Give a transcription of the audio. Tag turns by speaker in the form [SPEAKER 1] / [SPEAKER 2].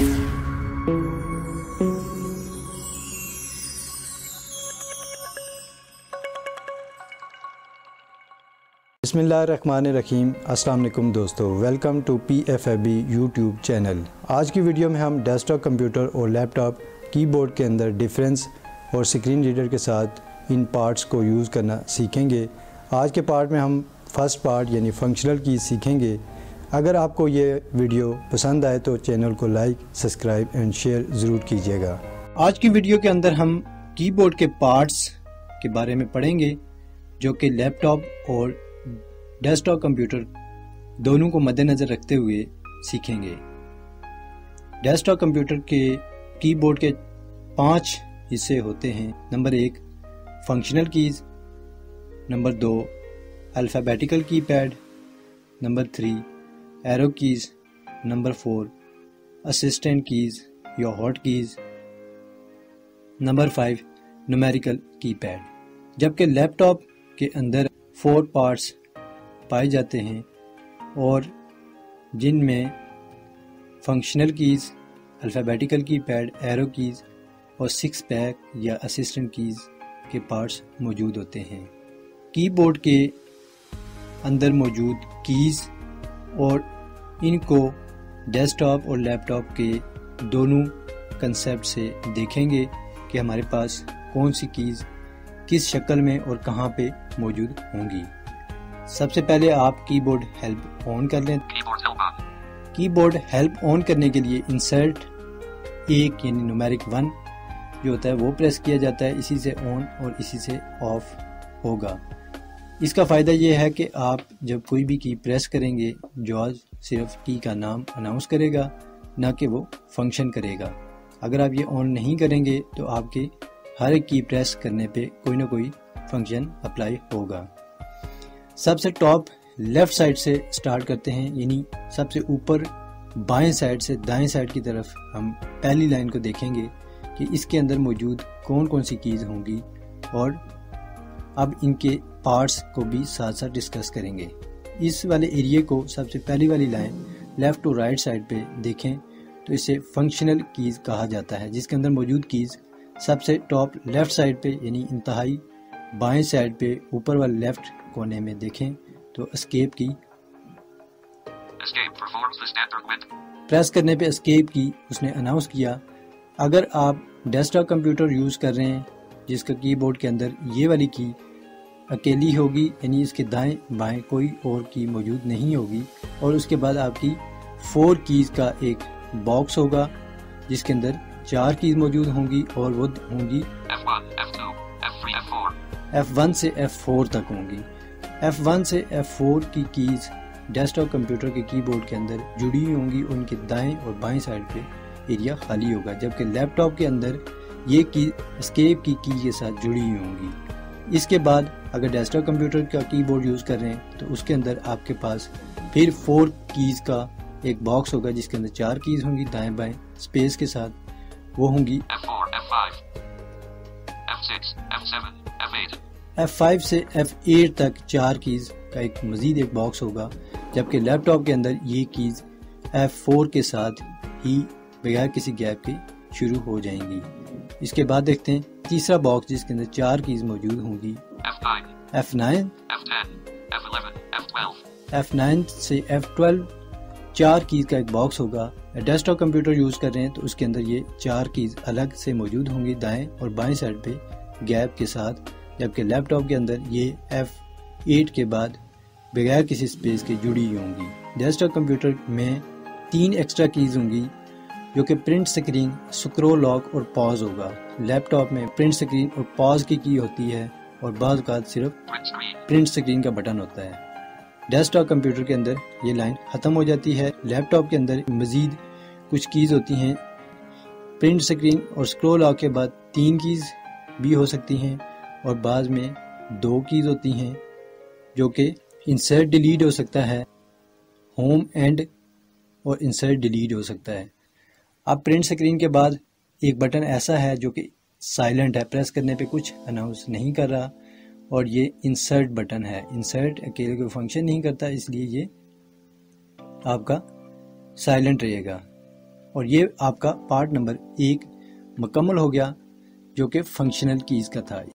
[SPEAKER 1] रहीम अस्सलाम दोस्तों, welcome to P F A B YouTube channel. आज की वीडियो में हम डेस्कटॉप कंप्यूटर और लैपटॉप, कीबोर्ड के अंदर डिफरेंस और स्क्रीन रीडर के साथ इन पार्ट्स को यूज़ करना सीखेंगे। आज के पार्ट में हम फ़र्स्ट पार्ट यानी फंक्शनल की सीखेंगे। अगर आपको ये वीडियो पसंद आए तो चैनल को लाइक, सब्सक्राइब एंड शेयर ज़रूर कीजिएगा। आज की वीडियो के अंदर हम कीबोर्ड के पार्ट्स के बारे में पढ़ेंगे, जो कि लैपटॉप और डेस्कटॉप कंप्यूटर दोनों को मद्देनज़र रखते हुए सीखेंगे। डेस्कटॉप कंप्यूटर के कीबोर्ड के पाँच हिस्से होते हैं। नंबर एक, फंक्शनल कीज़। नंबर दो, alphabetical keypad. Number three arrow keys number four assistant keys या hot keys number five numerical keypad जबकि लैपटॉप के अंदर फोर पार्ट्स पाए जाते हैं और जिनमें functional keys alphabetical keypad arrow keys और सिक्स पैक या असिस्टेंट कीज़ के पार्ट्स मौजूद होते हैं। कीबोर्ड के अंदर मौजूद कीज़ और इनको डेस्कटॉप और लैपटॉप के दोनों कंसेप्ट से देखेंगे कि हमारे पास कौन सी कीज़ किस शक्ल में और कहाँ पे मौजूद होंगी। सबसे पहले आप कीबोर्ड हेल्प ऑन कर लें। कीबोर्ड हेल्प ऑन करने के लिए इंसर्ट एक यानी नुमेरिक वन जो होता है वो प्रेस किया जाता है। इसी से ऑन और इसी से ऑफ़ होगा। इसका फ़ायदा ये है कि आप जब कोई भी की प्रेस करेंगे, जॉज सिर्फ़ की का नाम अनाउंस करेगा, ना कि वो फ़ंक्शन करेगा। अगर आप ये ऑन नहीं करेंगे तो आपके हर एक की प्रेस करने पे कोई ना कोई फ़ंक्शन अप्लाई होगा। सबसे टॉप लेफ़्ट साइड से स्टार्ट करते हैं, यानी सबसे ऊपर बाएँ साइड से दाएँ साइड की तरफ़ हम पहली लाइन को देखेंगे कि इसके अंदर मौजूद कौन कौन सी कीज़ होंगी और अब इनके पार्ट्स को भी साथ साथ डिस्कस करेंगे। इस वाले एरिए को सबसे पहली वाली line left to right side पे देखें तो इसे फंक्शनल कीज़ कहा जाता है जिसके अंदर मौजूद कीज़ सबसे टॉप लेफ़्ट साइड पे यानी इंतहाई बाएँ साइड पे ऊपर वाले लेफ़्ट कोने में देखें तो एस्केप की। प्रेस करने पे एस्केप की उसने अनाउंस किया। अगर आप डेस्कटॉप कंप्यूटर यूज़ कर रहे हैं जिसका कीबोर्ड के अंदर ये वाली की अकेली होगी यानी इसके दाएँ बाएँ कोई और की मौजूद नहीं होगी। और उसके बाद आपकी फोर कीज़ का एक बॉक्स होगा जिसके अंदर चार कीज़ मौजूद होंगी और वो होंगी F1 से F4 तक होंगी। F1 से F4 की कीज़ डेस्कटॉप कंप्यूटर के कीबोर्ड के अंदर जुड़ी हुई होंगी। उनके दाएँ और बाएँ साइड पे एरिया खाली होगा जबकि लैपटॉप के अंदर ये की स्केप की की के साथ जुड़ी हुई होंगी। इसके बाद अगर डेस्कटॉप कंप्यूटर का कीबोर्ड यूज़ कर रहे हैं तो उसके अंदर आपके पास फिर फोर कीज़ का एक बॉक्स होगा जिसके अंदर चार कीज़ होंगी दाएँ बाएँ स्पेस के साथ। वो होंगी F4, F5, F6, F7, F8, F5 से F8 तक चार कीज़ का एक मज़ीद एक बॉक्स होगा जबकि लैपटॉप के अंदर ये कीज़ F4 के साथ ही बगैर किसी गैप के शुरू हो जाएँगी। इसके बाद देखते हैं तीसरा बॉक्स जिसके अंदर चार कीज़ मौजूद होंगी। F9, F9, F10, F11, F12, F9 से F12 चार कीज़ का एक बॉक्स होगा। डेस्कटॉप कंप्यूटर यूज़ कर रहे हैं तो उसके अंदर ये चार कीज़ अलग से मौजूद होंगी दाएँ और बाएँ साइड पे गैप के साथ जबकि लैपटॉप के अंदर ये F8 के बाद बगैर किसी स्पेस के जुड़ी हुई होंगी। डेस्कटॉप कंप्यूटर में तीन एक्स्ट्रा कीज होंगी जो कि प्रिंट स्क्रीन, स्क्रोल लॉक और पॉज होगा। लैपटॉप में प्रिंट स्क्रीन और पॉज की की होती है और बाद का सिर्फ़ प्रिंट स्क्रीन का बटन होता है। डेस्कटॉप कंप्यूटर के अंदर ये लाइन ख़त्म हो जाती है। लैपटॉप के अंदर मज़ीद कुछ कीज़ होती हैं। प्रिंट स्क्रीन और स्क्रोल लॉक के बाद तीन कीज़ भी हो सकती हैं और बाद में दो कीज होती हैं, जो कि इंसर्ट डिलीट हो सकता है। होम एंड और इंसर्ट डिलीट हो सकता है। अब प्रिंट स्क्रीन के बाद एक बटन ऐसा है जो कि साइलेंट है। प्रेस करने पे कुछ अनाउंस नहीं कर रहा और ये इंसर्ट बटन है। इंसर्ट अकेले कोई फ़ंक्शन नहीं करता, इसलिए ये आपका साइलेंट रहेगा। और ये आपका पार्ट नंबर एक मुकम्मल हो गया, जो कि फंक्शनल कीज़ का था।